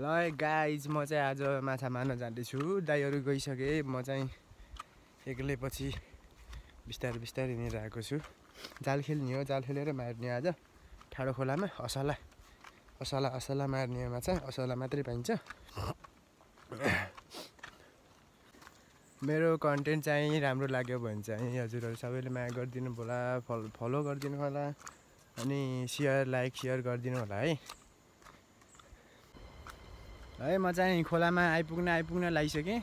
ल गाइज म चाहिँ आज माछा मार्न जाँदैछु। दाईहरू गइसकेँ म चाहिँ एक्लै पछि बिस्तारै बिस्तारै हिँडेर आएको छु। जाल खेल्ने हो जाल खेलेर मार्ने आज। ठाडो खोलामा असला। असला असला मार्ने माछा असला मात्रै पाइन्छ। मेरो कन्टेन्ट चाहिँ राम्रो लाग्यो भने चाहिँ हजुरहरू सबैले माया गरिदिनु होला फल फलो गरिदिनु होला अनि सेयर लाइक सेयर गरिदिनु होला है। है म चाहिँ खोलामा आइपुग्न आइपुग्न लागिसकेँ।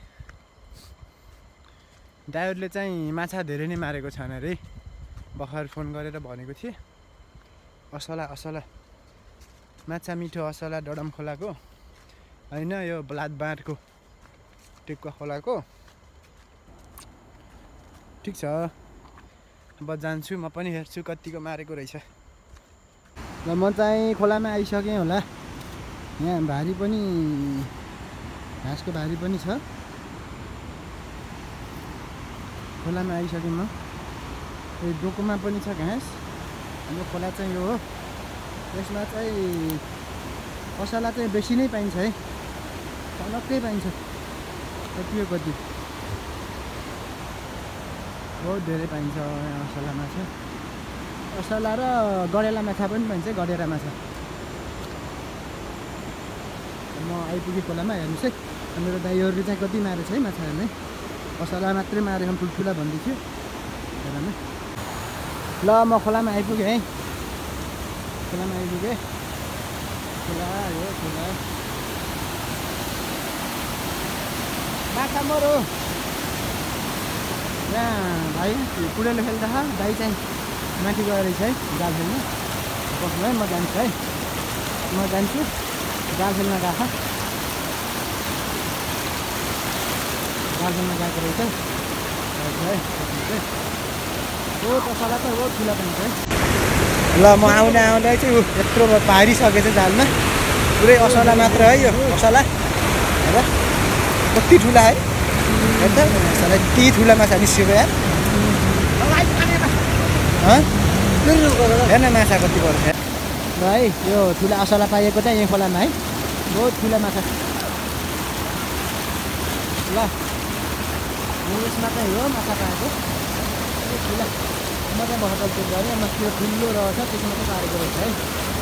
ड्राइभरले चाहिँ माछा धेरै नै मारेको छन् अरे। भर्खर फोन गरेर भनेको थिएँ असला असला। माछा मिठो असला डडम खोलाको। होइन यो ब्लादबारको टेकुवा खोलाको। ठिक छ। अब जान्छु म पनि हेर्छु कतिको मारेको रहेछ। ल म चाहिँ खोलामा आइसकेँ होला। यहाँ भारी पनि घाँसको भारी पनि छ। खोलामा आइसकेँ म। यो डोकोमा पनि छ घाँस। हाम्रो खोला चाहिँ यो हो। यसमा चाहिँ असला चाहिँ बेसी नै पाइन्छ है। अलग्गै पाइन्छ। कति हो कति? बहुत धेरै पाइन्छ असला माछा असला र गडेला माछा पनि पाइन्छ गडेरा माछा म आइपुगेँ खोलामा हेर्नुहोस् है। मेरो दाइहरूले चाहिँ कति मारेछ है माछा हेर्ने असला मात्रै मारेको ठुल्ठुला भन्दै थियो हेर्नु ल म खोलामा आइपुगेँ है। खोलामा आइपुगेँ। खोला यो खोला। माछा मरो। यहाँ भाइ कुडेलो खेल्दा दाइ चाहिँ माथि गएर रहेछ है जाल खेल्नु। बस्नु है म जान्छु है। म जान्छु। जाल खेल्न गएको जाल खेल्न गएको रहेछ है बहुत असला त बहुत ठुला पाइन्छ है ल म आउँदा आउँदै चाहिँ यत्रो पारिसकेछ जालमा पुरै असला मात्र है यो असला हेर कति ठुला है हेर त असला यति ठुला माछा निस्किएको यार हेर्न माछा कति पर्छ र है यो ठुला असला पाइएको चाहिँ यही खोलामा है। बहुत ठुला माछा। ल यसमा चाहिँ हो माछा पाएको। ठुला। म चाहिँ भर्खर त्यो गरेँ म त्यो ठुलो रहेछ त्यसमा चाहिँ पारेको रहेछ है।